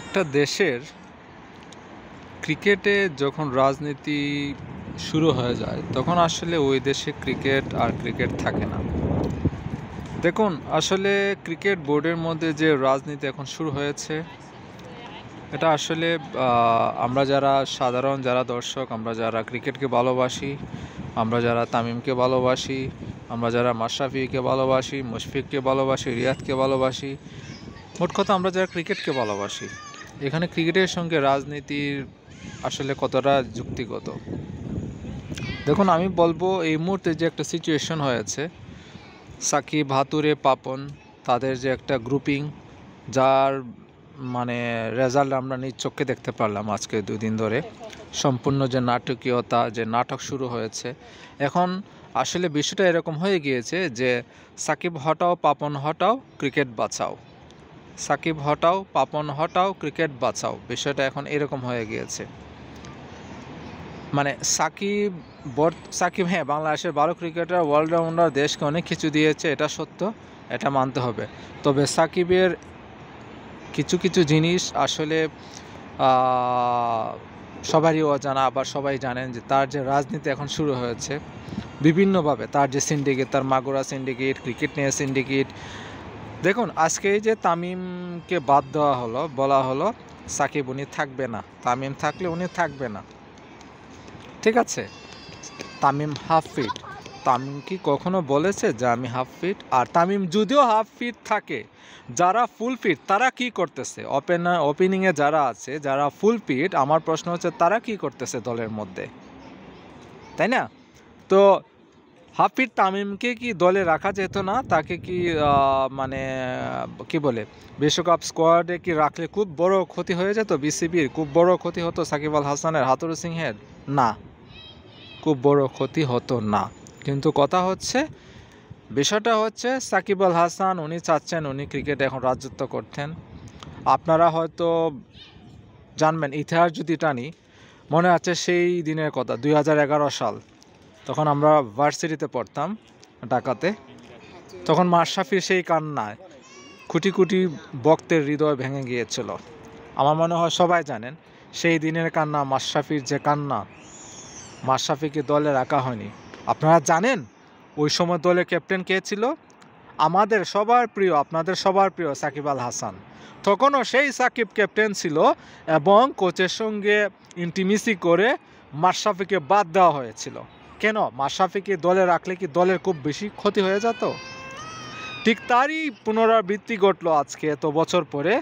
একটা দেশের ক্রিকেটে যখন রাজনীতি শুরু হয়ে যায়, তখন আসলে ওই দেশে ক্রিকেট আর ক্রিকেট থাকে না। দেখুন, আসলে ক্রিকেট বোর্ডের মধ্যে যে রাজনীতি এখন শুরু হয়েছে, এটা আসলে আমরা যারা সাধারণ, যারা দর্শক, আমরা যারা ক্রিকেটকে ভালোবাসি, আমরা যারা তামিমকে ভালোবাসি, আমরা যারা মাশরাফিকে ভালোবাসি, মুশফিককে ভালোবাসি, রিয়াদকে ভালোবাসি মোট কথা আমরা যারা ক্রিকেটকে ভালোবাসি, এখানে ক্রিকেটের সঙ্গে রাজনীতির আসলে কতটা যুক্তিগত? দেখুন, আমি বলব এই মুহূর্তে যে একটা সিচুয়েশন হয়েছে, সাকিব হাতুরে পাপন, তাদের যে একটা গ্রুপিং যার মানে রেজাল্ট আমরা নিজ চোখে দেখতে পারলাম আজকে দুই দিন ধরে। সম্পূর্ণ যে নাটকীয়তা, যে নাটক শুরু হয়েছে। এখন আসলে বিষয়টা এরকম হয়ে গিয়েছে যে সাকিব হটাও, পাপন হটাও ক্রিকেট বাঁচাও। সাকিব হটাও, পাপন হটাও, ক্রিকেট বাঁচাও। বিষয়টা এখন এরকম হয়ে গিয়েছে। মানে সাকিব সাকিব হ্যাঁ বাংলাদেশের বারো ক্রিকেটার অলরাউন্ডার দেশকে অনেক কিছু দিয়েছে, এটা সত্য, এটা মানতে হবে। তবে সাকিবের কিছু কিছু জিনিস আসলে সবারই অজানা, আবার সবাই জানেন যে তার যে রাজনীতি এখন শুরু হয়েছে, বিভিন্নভাবে, তার যে সিন্ডিকেট তার মাগুরা সিন্ডিকেট ক্রিকেট নিয়ে সিন্ডিকেট দেখুন, আজকে এই যে তামিমকে বাদ দেওয়া হলো, বলা হলো, সাকিব উনি থাকবে না। তামিম থাকলে উনি থাকবে না। ঠিক আছে? Tamim half fit. তামিম কি কখনো বলেছে যে আমি হাফ ফিট? আর তামিম যদিও হাফ ফিট থাকে, যারা ফুল ফিট, তারা কি করতেছে? ওপেনার ওপেনিংয়ে যারা আছে, যারা ফুল ফিট, আমার প্রশ্ন হচ্ছে তারা কি করতেছে দলের মধ্যে? তাই না? তো হাফিজ তামিমকে কি দলে রাখা যেত না? তাকে কি মানে কি বলে, বিশ্বকাপ স্কোয়াডে কি রাখলে খুব বড় ক্ষতি হয়ে যেত বিসিবির? খুব বড় ক্ষতি হতো সাকিব আল হাসানের, হাতুরু সিংহের? না। খুব বড় ক্ষতি হতো না। কিন্তু কথা হচ্ছে, বিষয়টা হচ্ছে সাকিব আল হাসান, উনি চাচ্ছেন উনি ক্রিকেটে এখন রাজত্ব করতেন। আপনারা হয়তো জানবেন, ইতিহাস যদি টানি, মনে আছে সেই দিনের কথা দু হাজার এগারো সাল। তখন আমরা ভার্সিটিতে পড়তাম ঢাকাতে। তখন মাশরাফির সেই কান্নায় কুটি কুটি বক্তের হৃদয় ভেঙে গিয়েছিল। আমার মনে হয় সবাই জানেন, সেই দিনের কান্না, মাশরাফির যে কান্না, মাশরাফিকে দলে রাখা হয়নি। আপনারা জানেন, ওই সময় দলে ক্যাপ্টেন কে ছিল? আমাদের সবার প্রিয়, আপনাদের সবার প্রিয় সাকিব আল হাসান। তখনও সেই সাকিব ক্যাপ্টেন ছিল এবং কোচের সঙ্গে ইন্টিমিসি করে মাশরাফিকে বাদ দেওয়া হয়েছিল। কেন? মাশরাফিকে দলে রাখলে কি দলের খুব বেশি ক্ষতি হয়ে যেত? ঠিক তারই পুনরাবৃত্তি ঘটলো আজকে, এত বছর পরে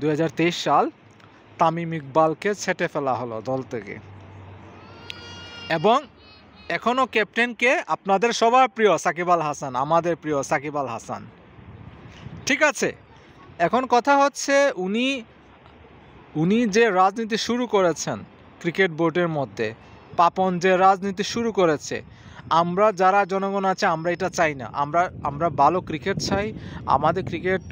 দু হাজার তেইশ সাল, তামিম ইকবালকে ছেটে ফেলা হলো দল থেকে। এবং এখনও ক্যাপ্টেনকে আপনাদের সবার প্রিয় সাকিব আল হাসান, আমাদের প্রিয় সাকিব আল হাসান। ঠিক আছে, এখন কথা হচ্ছে উনি উনি যে রাজনীতি শুরু করেছেন ক্রিকেট বোর্ডের মধ্যে পাপন যে রাজনীতি শুরু করেছে, আমরা যারা জনগণ আছে, আমরা এটা চাই না। আমরা আমরা ভালো ক্রিকেট চাই, আমাদের ক্রিকেট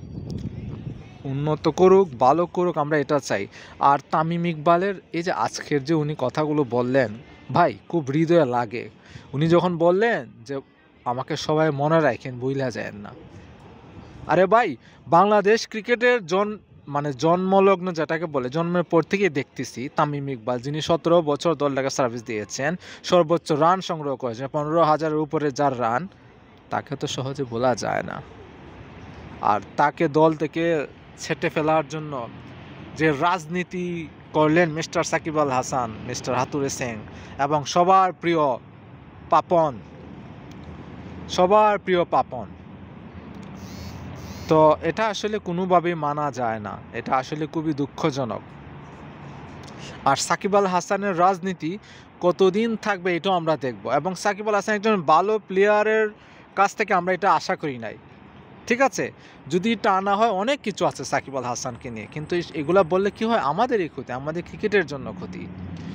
উন্নত করুক, ভালো করুক, আমরা এটা চাই। আর তামিম ইকবালের এই যে আজকের যে উনি কথাগুলো বললেন, ভাই, খুব হৃদয়ে লাগে। উনি যখন বললেন যে, আমাকে সবাই মনে রাখেন বুঝলা যায় না। আরে ভাই, বাংলাদেশ ক্রিকেটের জন মানে জন্মলগ্ন যেটাকে বলে, জন্মের পর থেকেই দেখতেছি তামিম ইকবাল, যিনি সতেরো বছর দল দলটাকে সার্ভিস দিয়েছেন, সর্বোচ্চ রান সংগ্রহ করেছেন, পনেরো হাজারের উপরে যার রান তাকে তো সহজে বলা যায় না। আর তাকে দল থেকে ছেটে ফেলার জন্য যে রাজনীতি করলেন মিস্টার সাকিব আল হাসান, মিস্টার হাতুরে সিং এবং সবার প্রিয় পাপন, সবার প্রিয় পাপন তো এটা আসলে কোনোভাবেই মানা যায় না। এটা আসলে খুবই দুঃখজনক। আর সাকিব আল হাসানের রাজনীতি কতদিন থাকবে এটাও আমরা দেখব এবং সাকিব আল হাসান একজন ভালো প্লেয়ারের কাছ থেকে আমরা এটা আশা করি নাই। ঠিক আছে? যদি এটা না হয় অনেক কিছু আছে সাকিব আল হাসানকে নিয়ে। কিন্তু এগুলা বললে কি হয়? আমাদেরই ক্ষতি, আমাদের ক্রিকেটের জন্য ক্ষতি।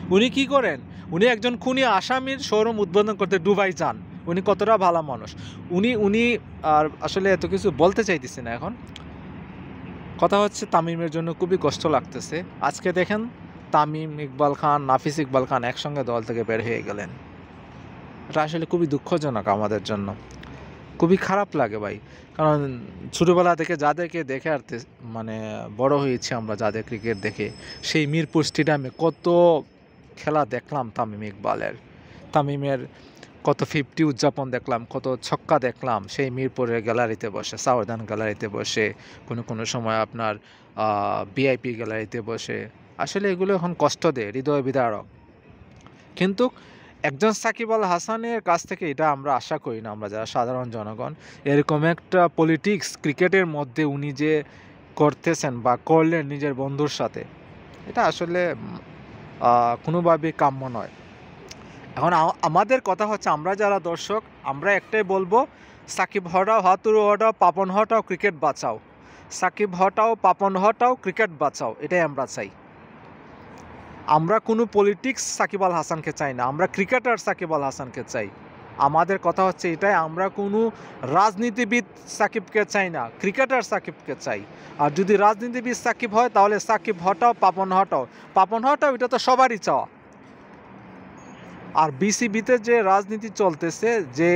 উনি কি করেন? উনি একজন খুনি আসামির শোরুম উদ্বোধন করতে দুবাই যান। উনি কতটা ভালো মানুষ। উনি উনি আর আসলে এত কিছু বলতে চাইতেছি না এখন। কথা হচ্ছে তামিমের জন্য খুবই কষ্ট লাগতেছে। আজকে দেখেন তামিম ইকবাল খান, নাফিস ইকবাল খান একসঙ্গে দল থেকে বের হয়ে গেলেন। এটা আসলে খুবই দুঃখজনক আমাদের জন্য। খুবই খারাপ লাগে ভাই। কারণ ছোটোবেলা থেকে যাদেরকে দেখে আর মানে বড় হয়েছি আমরা, যাদের ক্রিকেট দেখে, সেই মিরপুর স্টেডিয়ামে কত খেলা দেখলাম তামিম ইকবালের। তামিমের কত ফিফটি উদযাপন দেখলাম, কত ছক্কা দেখলাম, সেই মিরপুরের গ্যালারিতে বসে সাউদান গ্যালারিতে বসে, কোনো কোনো সময় আপনার বিআইপি গ্যালারিতে বসে। আসলে এগুলো এখন কষ্ট দেয়, হৃদয় বিদারক। কিন্তু একজন সাকিব আল হাসানের কাছ থেকে এটা আমরা আশা করি না, আমরা যারা সাধারণ জনগণ, এরকম একটা পলিটিক্স ক্রিকেটের মধ্যে উনি যে করতেছেন বা করলেন নিজের বন্ধুর সাথে, এটা আসলে কোনোভাবেই কাম্য নয়। এখন আমাদের কথা হচ্ছে আমরা যারা দর্শক, আমরা একটাই বলব, সাকিব হটাও হাতুরু হটাও পাপন হটাও ক্রিকেট বাঁচাও। সাকিব হটাও পাপন হটাও ক্রিকেট বাঁচাও, এটাই আমরা চাই। আমরা কোনো পলিটিক্স সাকিব আল হাসানকে চাই না, আমরা ক্রিকেটার সাকিব আল হাসানকে চাই। আমাদের কথা হচ্ছে এটাই, আমরা কোনো রাজনীতিবিদ সাকিবকে চাই না ক্রিকেটার সাকিবকে চাই। আর যদি রাজনীতিবিদ সাকিব হয়, তাহলে সাকিব হটাও, পাপন হটাও। পাপন হটাও, এটা তো সবারই চাওয়া। আর বিসিবিতে যে রাজনীতি চলতেছে, যে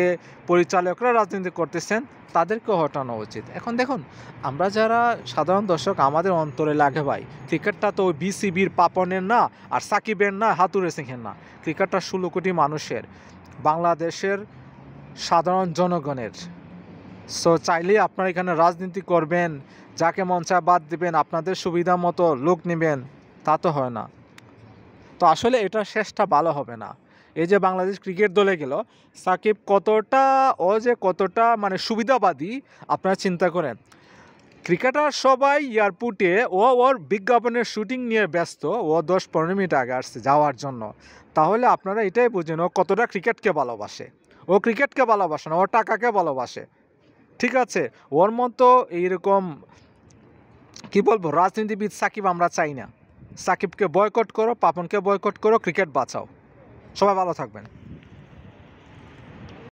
পরিচালকরা রাজনীতি করতেছেন তাদেরকে হটানো উচিত। এখন দেখুন, আমরা যারা সাধারণ দর্শক, আমাদের অন্তরে লাগে ভাই, ক্রিকেটটা তো ওই বিসিবির পাপনের না, আর সাকিবের না হাতুরে সিংহের না। ক্রিকেটটা ষোলো কোটি মানুষের, বাংলাদেশের সাধারণ জনগণের। সো চাইলেই আপনারা এখানে রাজনীতি করবেন, যাকে মন বাদ দিবেন, আপনাদের সুবিধা মতো লোক নেবেন, তা তো হয় না। তো আসলে এটা শেষটা ভালো হবে না। এই যে বাংলাদেশ ক্রিকেট দলে গেল, সাকিব কতটা ও যে কতটা মানে সুবিধাবাদী আপনারা চিন্তা করেন। ক্রিকেটার সবাই এয়ারপোর্টে ও ওর বিজ্ঞাপনের শুটিং নিয়ে ব্যস্ত, ও দশ পনেরো মিনিট আগে আসছে যাওয়ার জন্য। তাহলে আপনারা এটাই বুঝেন, ও কতটা ক্রিকেটকে ভালোবাসে। ও ক্রিকেটকে ভালোবাসে না, ও টাকাকে ভালোবাসে। ঠিক আছে, ওর মতো এইরকম, কি বলব, রাজনীতিবিদ সাকিব আমরা চাই না। সাকিবকে বয়কট করো, পাপনকে বয়কট করো ক্রিকেট বাঁচাও। সবাই ভালো থাকবেন।